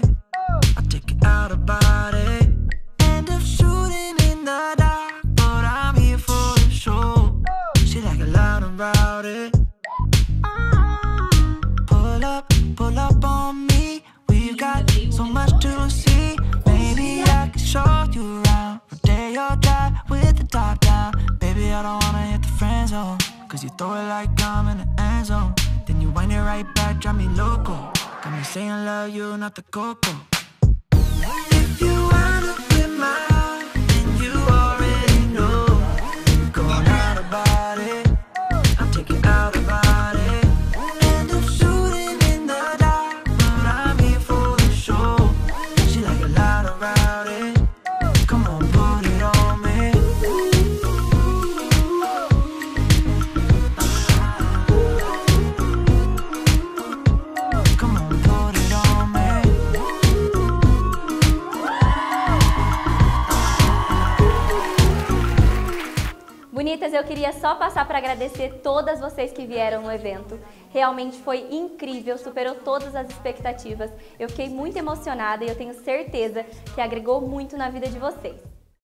I take it out about it. End up shooting in the dark, but I'm here for the show. She like it loud and rowdy. Pull up, pull up on me. We've got so much to see. Maybe I can show you around. Rodeo drive with the top down. Baby, I don't wanna hit the friend zone. Cause you throw it like I'm in the end zone. Then you wind it right back, drive me local. Me saying love you, not the coco. If you wind Bonitas, eu queria só passar para agradecer todas vocês que vieram no evento. Realmente foi incrível, superou todas as expectativas. Eu fiquei muito emocionada e eu tenho certeza que agregou muito na vida de vocês.